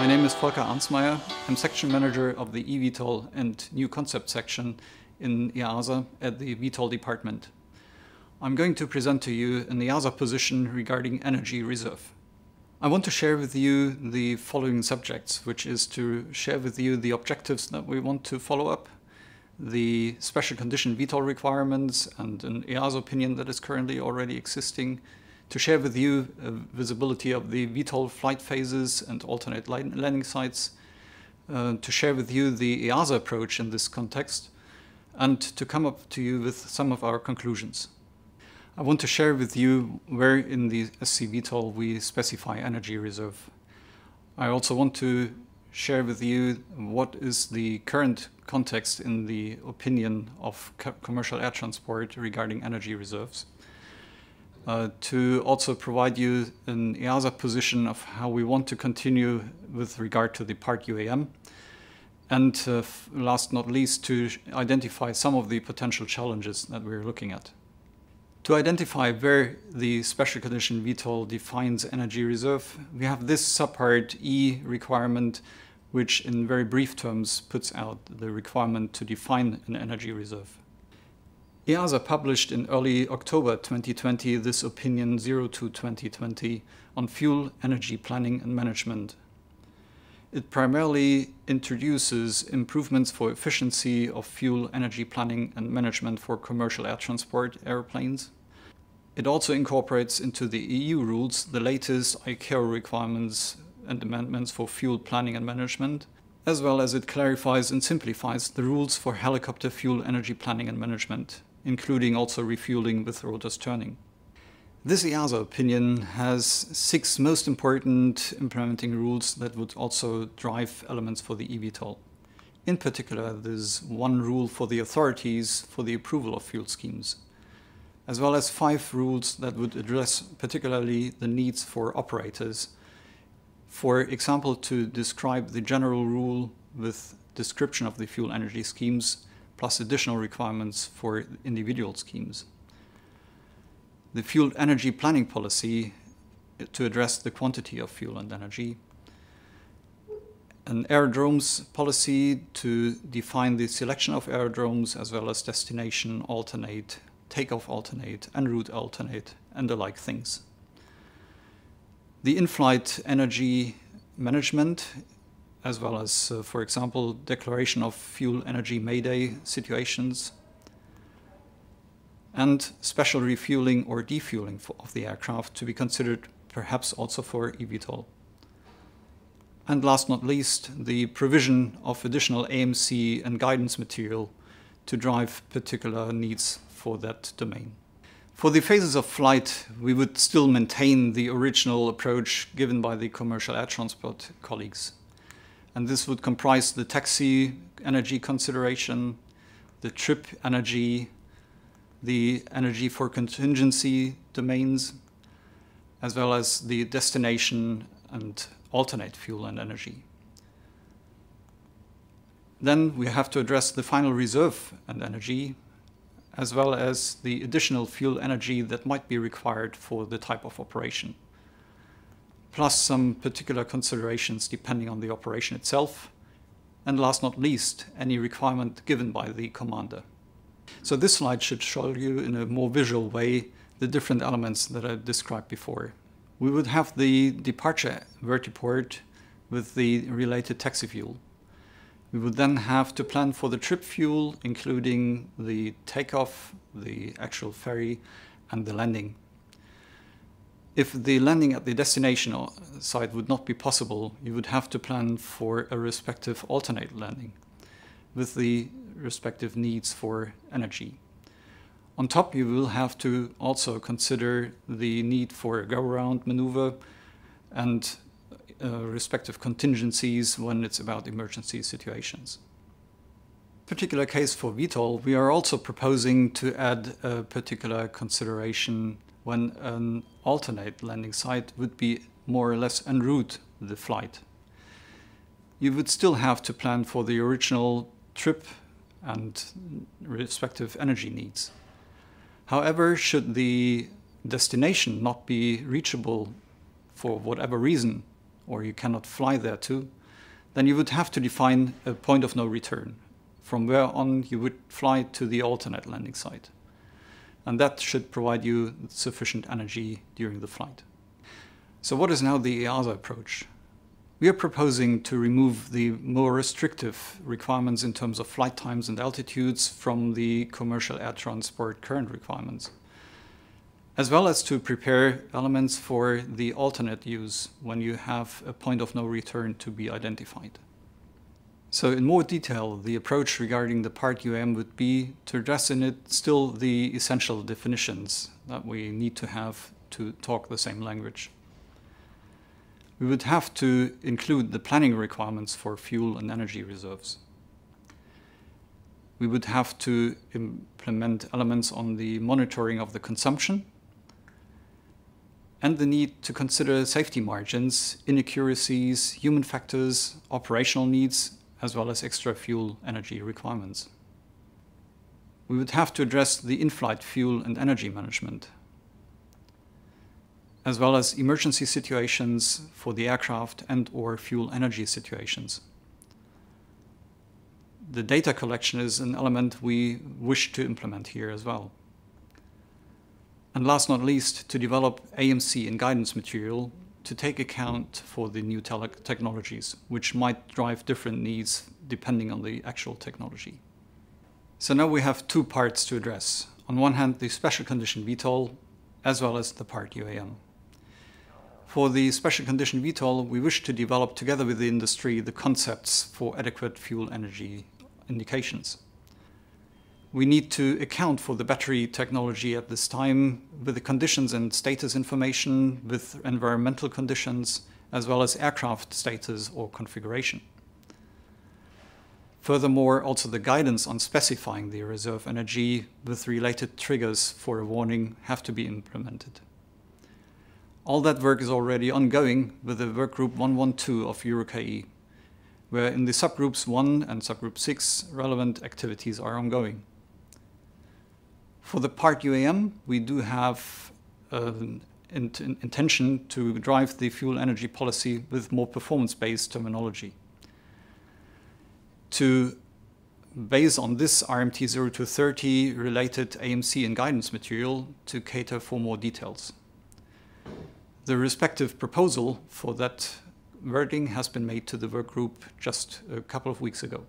My name is Volker Arnsmeier. I'm section manager of the eVTOL and New Concept section in EASA at the VTOL department. I'm going to present to you an EASA position regarding energy reserve. I want to share with you the following subjects, which is to share with you the objectives that we want to follow up, the special condition VTOL requirements and an EASA opinion that is currently already existing, to share with you visibility of the VTOL flight phases and alternate landing sites, uh, to share with you the EASA approach in this context, and to come up to you with some of our conclusions. I want to share with you where in the SC VTOL we specify energy reserve. I also want to share with you what is the current context in the opinion of co commercial air transport regarding energy reserves. Uh, to also provide you an EASA position of how we want to continue with regard to the part UAM. And uh, last not least, to identify some of the potential challenges that we're looking at. To identify where the special condition VTOL defines energy reserve, we have this subpart E requirement, which in very brief terms puts out the requirement to define an energy reserve. EASA published in early October 2020 this opinion 02-2020 on fuel energy planning and management. It primarily introduces improvements for efficiency of fuel energy planning and management for commercial air transport airplanes. It also incorporates into the EU rules the latest ICAO requirements and amendments for fuel planning and management, as well as it clarifies and simplifies the rules for helicopter fuel energy planning and management, including also refueling with rotors turning. This EASA opinion has six most important implementing rules that would also drive elements for the eVTOL. In particular, there's one rule for the authorities for the approval of fuel schemes, as well as five rules that would address particularly the needs for operators. For example, to describe the general rule with description of the fuel energy schemes, plus additional requirements for individual schemes the fuel energy planning policy to address the quantity of fuel and energy, an aerodromes policy to define the selection of aerodromes as well as destination alternate, takeoff alternate, en route alternate, and the like things. The in-flight energy management, as well as, uh, for example, declaration of fuel energy mayday situations, and special refueling or defueling for, of the aircraft to be considered perhaps also for eVTOL. And last not least, the provision of additional AMC and guidance material to drive particular needs for that domain. For the phases of flight, we would still maintain the original approach given by the commercial air transport colleagues. And this would comprise the taxi energy consideration, the trip energy, the energy for contingency domains, as well as the destination and alternate fuel and energy. Then we have to address the final reserve and energy, as well as the additional fuel energy that might be required for the type of operation, plus some particular considerations depending on the operation itself, and last not least, any requirement given by the commander. So this slide should show you in a more visual way the different elements that I described before. We would have the departure vertiport with the related taxi fuel. We would then have to plan for the trip fuel, including the takeoff, the actual ferry, and the landing. If the landing at the destination site would not be possible, you would have to plan for a respective alternate landing with the respective needs for energy. On top, you will have to also consider the need for a go-around maneuver and uh, respective contingencies when it's about emergency situations. Particular case for VTOL, we are also proposing to add a particular consideration when an alternate landing site would be more or less en route the flight. You would still have to plan for the original trip and respective energy needs. However, should the destination not be reachable for whatever reason, or you cannot fly there to, then you would have to define a point of no return, from where on you would fly to the alternate landing site. And that should provide you sufficient energy during the flight. So what is now the EASA approach? We are proposing to remove the more restrictive requirements in terms of flight times and altitudes from the commercial air transport current requirements, as well as to prepare elements for the alternate use when you have a point of no return to be identified. So in more detail, the approach regarding the part UAM would be to address in it still the essential definitions that we need to have to talk the same language we would have to include the planning requirements for fuel and energy reserves. We would have to implement elements on the monitoring of the consumption and the need to consider safety margins, inaccuracies, human factors, operational needs, as well as extra fuel energy requirements. We would have to address the in-flight fuel and energy management, as well as emergency situations for the aircraft and or fuel energy situations. The data collection is an element we wish to implement here as well. And last not least, to develop AMC and guidance material to take account for the new technologies, which might drive different needs depending on the actual technology. So now we have two parts to address. On one hand, the special condition VTOL, as well as the part UAM. For the special condition VTOL, we wish to develop together with the industry the concepts for adequate fuel energy indications. We need to account for the battery technology at this time with the conditions and status information, with environmental conditions, as well as aircraft status or configuration. Furthermore, also the guidance on specifying the reserve energy with related triggers for a warning have to be implemented. All that work is already ongoing with the workgroup 112 of EUROCAE, where in the subgroups 1 and subgroup 6 relevant activities are ongoing. For the part UAM, we do have uh, an intention to drive the fuel energy policy with more performance-based terminology. To base on this RMT 0 to 30 related AMC and guidance material to cater for more details. The respective proposal for that wording has been made to the work group just a couple of weeks ago.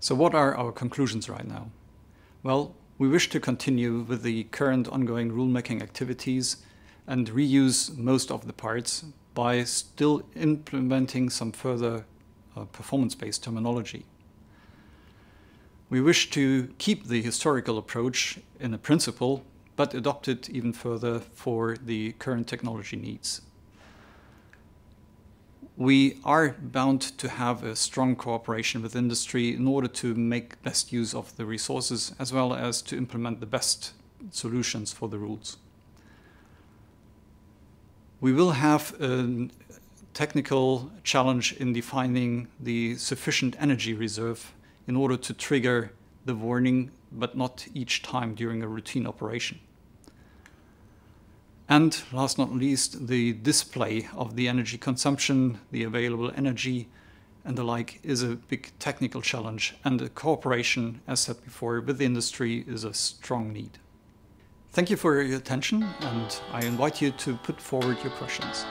So what are our conclusions right now? Well, we wish to continue with the current ongoing rulemaking activities and reuse most of the parts by still implementing some further uh, performance-based terminology. We wish to keep the historical approach in a principle but adopt it even further for the current technology needs. We are bound to have a strong cooperation with industry in order to make best use of the resources as well as to implement the best solutions for the rules. We will have a technical challenge in defining the sufficient energy reserve in order to trigger the warning but not each time during a routine operation. And last not least, the display of the energy consumption, the available energy, and the like is a big technical challenge, and the cooperation, as said before, with the industry is a strong need. Thank you for your attention, and I invite you to put forward your questions.